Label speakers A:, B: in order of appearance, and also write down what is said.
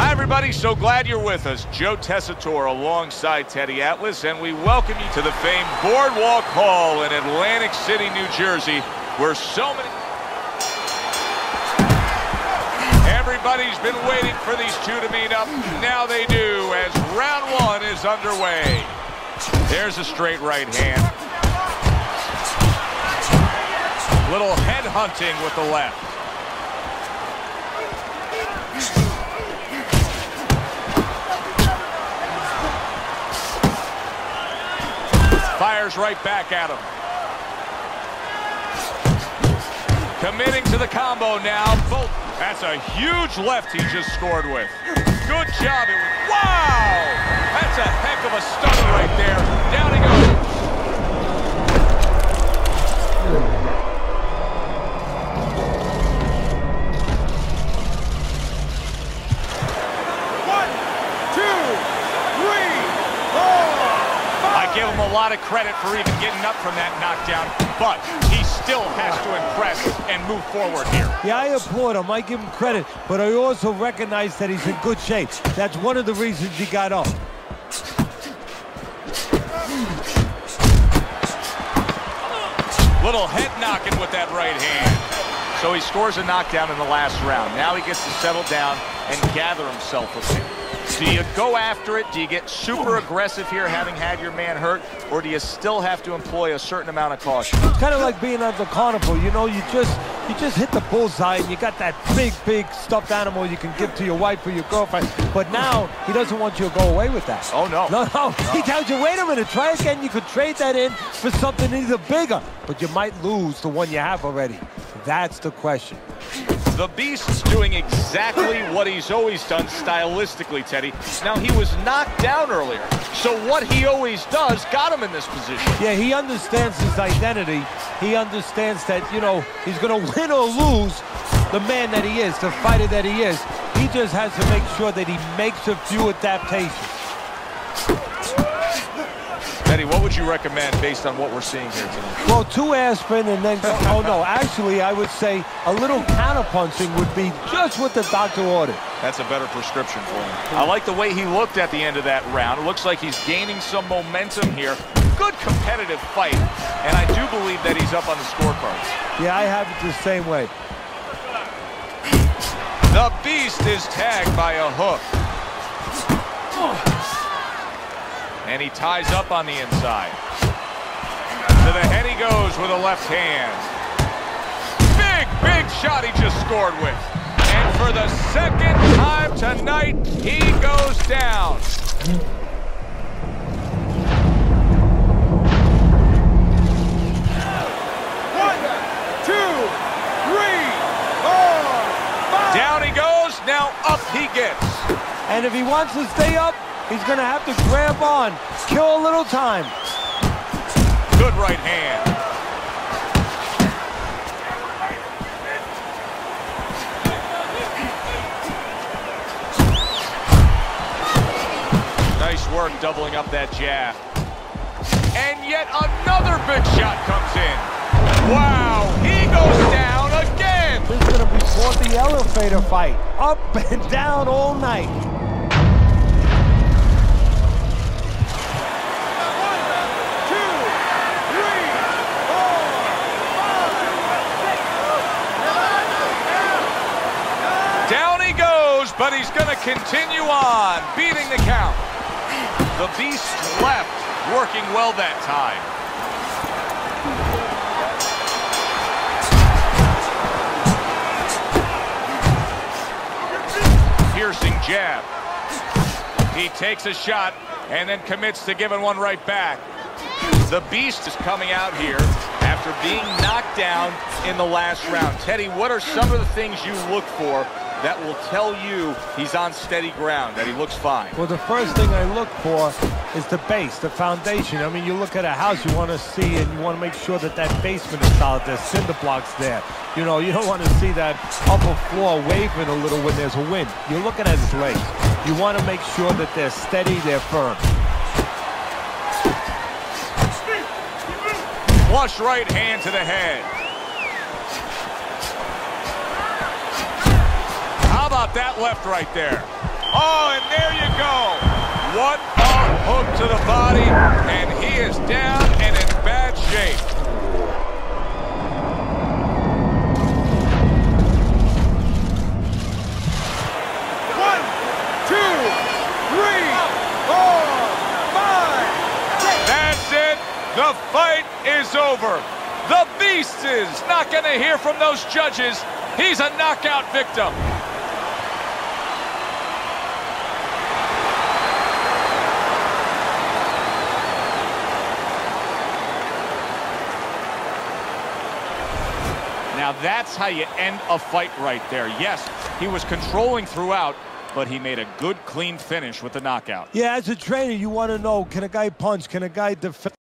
A: Hi, everybody. So glad you're with us. Joe Tessitore alongside Teddy Atlas, and we welcome you to the famed Boardwalk Hall in Atlantic City, New Jersey, where so many... Everybody's been waiting for these two to meet up. Now they do as round one is underway. There's a straight right hand. Little head hunting with the left. Fires right back at him. Committing to the combo now. That's a huge left he just scored with. Good job. Wow! That's a heck of a stunner right there. Down he goes. give him a lot of credit for even getting up from that knockdown, but he still has to impress and move forward here.
B: Yeah, I applaud him. I give him credit, but I also recognize that he's in good shape. That's one of the reasons he got up.
A: Little head knocking with that right hand. So he scores a knockdown in the last round. Now he gets to settle down and gather himself a bit. Do you go after it? Do you get super aggressive here having had your man hurt? Or do you still have to employ a certain amount of caution?
B: It's kind of like being at the carnival. You know, you just you just hit the bullseye and you got that big, big stuffed animal you can give to your wife or your girlfriend. But now he doesn't want you to go away with that.
A: Oh, no.
B: No, no. He tells you, wait a minute, try again. You could trade that in for something either bigger. But you might lose the one you have already. That's the question.
A: The Beast's doing exactly what he's always done stylistically, Teddy. Now, he was knocked down earlier, so what he always does got him in this position.
B: Yeah, he understands his identity. He understands that, you know, he's going to win or lose the man that he is, the fighter that he is. He just has to make sure that he makes a few adaptations.
A: Teddy, what would you recommend based on what we're seeing here tonight?
B: Well, two aspirin and then, oh no, actually I would say a little counterpunching would be just what the doctor ordered.
A: That's a better prescription for him. I like the way he looked at the end of that round. It looks like he's gaining some momentum here. Good competitive fight, and I do believe that he's up on the scorecards.
B: Yeah, I have it the same way.
A: The Beast is tagged by a hook. And he ties up on the inside. To the head he goes with a left hand. Big, big shot he just scored with. And for the second time tonight, he goes down.
C: One, two, three, four, five.
A: Down he goes, now up he gets.
B: And if he wants to stay up, he's going to have to grab on, kill a little time.
A: Good right hand. Nice work doubling up that jab. And yet another big shot comes in. Wow, he goes down again.
B: This is going to be called the elevator fight. Up and down all night.
A: Down he goes, but he's going to continue on, beating the count. The Beast left, working well that time. Piercing jab. He takes a shot and then commits to giving one right back. The Beast is coming out here after being knocked down in the last round. Teddy, what are some of the things you look for that will tell you he's on steady ground, that he looks fine?
B: Well, the first thing I look for is the base, the foundation. I mean, you look at a house, you want to see and you want to make sure that that basement is solid, there's cinder blocks there. You know, you don't want to see that upper floor waving a little when there's a wind. You're looking at his legs. You want to make sure that they're steady, they're firm.
A: Flush right hand to the head. About that left right there? Oh, and there you go. What a hook to the body, and he is down and in bad shape.
C: One, two, three, four, five.
A: That's it. The fight is over. The Beast is not going to hear from those judges. He's a knockout victim. Now that's how you end a fight right there. Yes, he was controlling throughout, but he made a good, clean finish with the knockout.
B: Yeah, as a trainer, you want to know, can a guy punch? Can a guy defend?